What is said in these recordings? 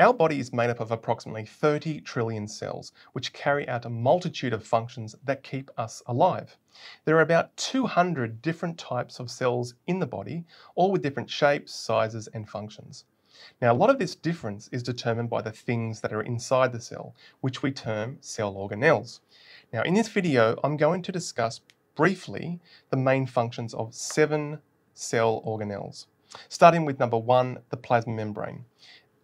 Our body is made up of approximately 30 trillion cells, which carry out a multitude of functions that keep us alive. There are about 200 different types of cells in the body, all with different shapes, sizes, and functions. Now, a lot of this difference is determined by the things that are inside the cell, which we term cell organelles. Now, in this video, I'm going to discuss briefly the main functions of seven cell organelles, starting with number one, the plasma membrane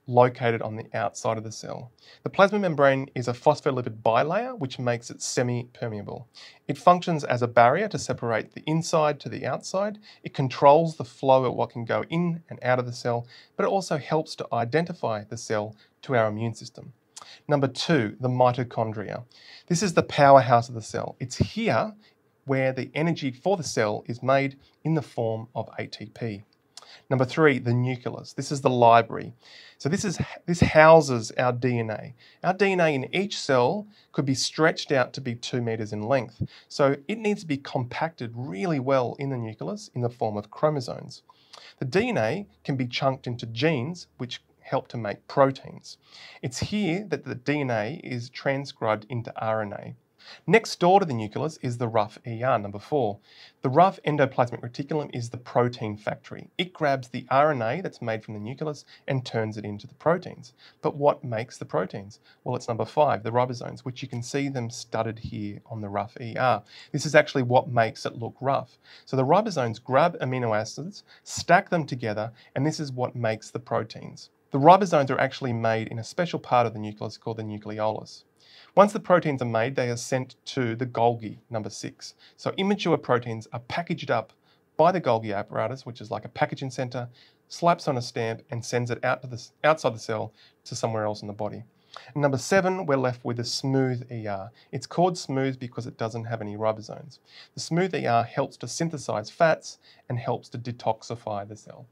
located on the outside of the cell. The plasma membrane is a phospholipid bilayer which makes it semi-permeable. It functions as a barrier to separate the inside to the outside. It controls the flow of what can go in and out of the cell, but it also helps to identify the cell to our immune system. Number two, the mitochondria. This is the powerhouse of the cell. It's here where the energy for the cell is made in the form of ATP. Number three, the nucleus. This is the library. So this, is, this houses our DNA. Our DNA in each cell could be stretched out to be two meters in length. So it needs to be compacted really well in the nucleus in the form of chromosomes. The DNA can be chunked into genes, which help to make proteins. It's here that the DNA is transcribed into RNA. Next door to the nucleus is the rough ER, number four. The rough endoplasmic reticulum is the protein factory. It grabs the RNA that's made from the nucleus and turns it into the proteins. But what makes the proteins? Well, it's number five, the ribosomes, which you can see them studded here on the rough ER. This is actually what makes it look rough. So the ribosomes grab amino acids, stack them together, and this is what makes the proteins. The ribosomes are actually made in a special part of the nucleus called the nucleolus. Once the proteins are made, they are sent to the Golgi, number six. So immature proteins are packaged up by the Golgi apparatus, which is like a packaging center, slaps on a stamp and sends it out to the, outside the cell to somewhere else in the body. And number seven, we're left with a smooth ER. It's called smooth because it doesn't have any ribosomes. The smooth ER helps to synthesize fats and helps to detoxify the cell.